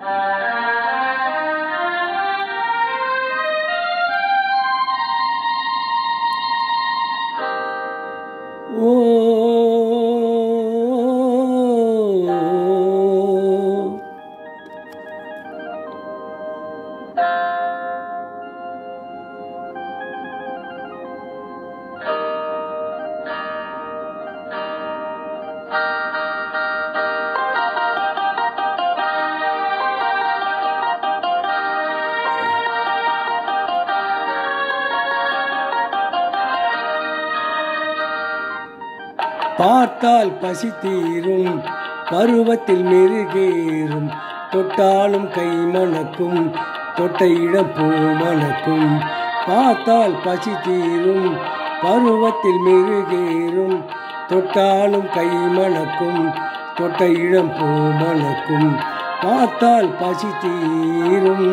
ஓ பார்த்தால் பசி தீரும் பருவத்தில் மெருகேறும் தொட்டாலும் கை மணக்கும் தொட்டையிடம் பூ மணக்கும். பார்த்தால் பசி தீரும் பருவத்தில் மெருகேறும் தொட்டாலும் கை மணக்கும் தொட்டையிடம் பூ மணக்கும். பார்த்தால் பசி தீரும்.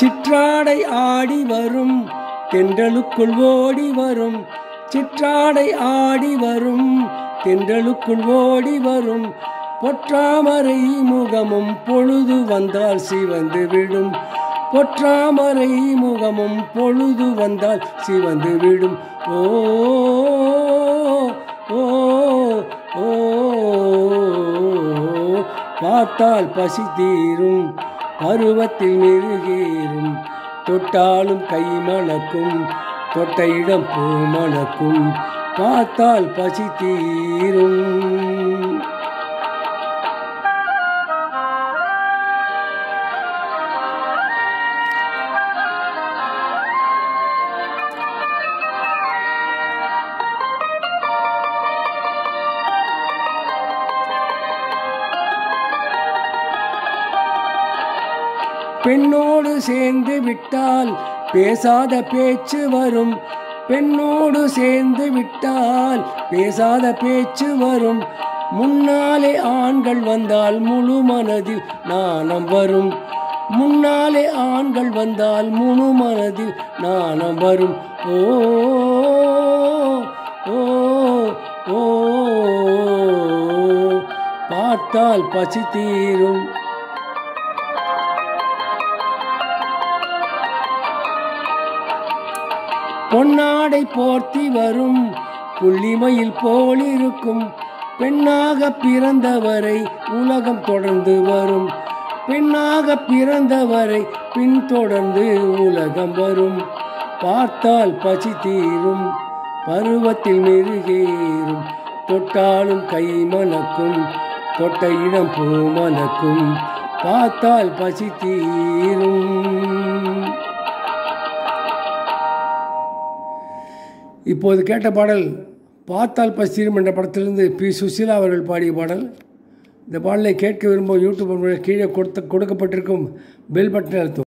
சிற்றாடை ஆடி வரும் தென்றலுக்குள் ஓடி வரும். சிற்றாடை ஆடி வரும் தென்றலுக்குள் ஓடி வரும். பொற்றாமரை முகமும் பொழுது வந்தால் சிவந்து விடும். பொற்றாமரை முகமும் பொழுது வந்தால் சிவந்து விடும். ஓ ஓ ஓ பார்த்தால் பசி தீரும். பருவத்தில் மெருகேறும் தொட்டாலும் கை மணக்கும். தொட்ட இடம் பூ மணக்கும். பார்த்தால் பசி தீரும். பெண்ணோடு சேர்ந்து விட்டால் பேசாத பேச்சு வரும். பெண்ணோடு சேர்ந்து விட்டால் பேசாத பேச்சு வரும். முன்னாலே ஆண்கள் வந்தால் முழு மனதில் நாணம் வரும். முன்னாலே ஆண்கள் வந்தால் முழு மனதில் நாணம் வரும். ஓ ஓ ஓ பார்த்தால் பசி தீரும். பொன்னாடை போர்த்தி வரும். புள்ளிமையில் போலிருக்கும். பெண்ணாக பிறந்தவரை உலகம் தொடர்ந்து வரும். பெண்ணாக பிறந்தவரை பின்தொடர்ந்து உலகம் வரும். பார்த்தால் பசி தீரும். பருவத்தில் மெருகேறும். தொட்டாலும் கை மணக்கும் தொட்ட இடம் பூ மணக்கும் பார்த்தால் பசி தீரும். இப்போது கேட்ட பாடல் பார்த்தால் பசிரும் என்ற படத்திலிருந்து பி. சுசீலா அவர்கள் பாடிய பாடல். இந்த பாடலை கேட்க விரும்பும் யூடியூப் கீழே கொடுத்த கொடுக்கப்பட்டிருக்கும் பெல் பட்டன் அழுத்தும்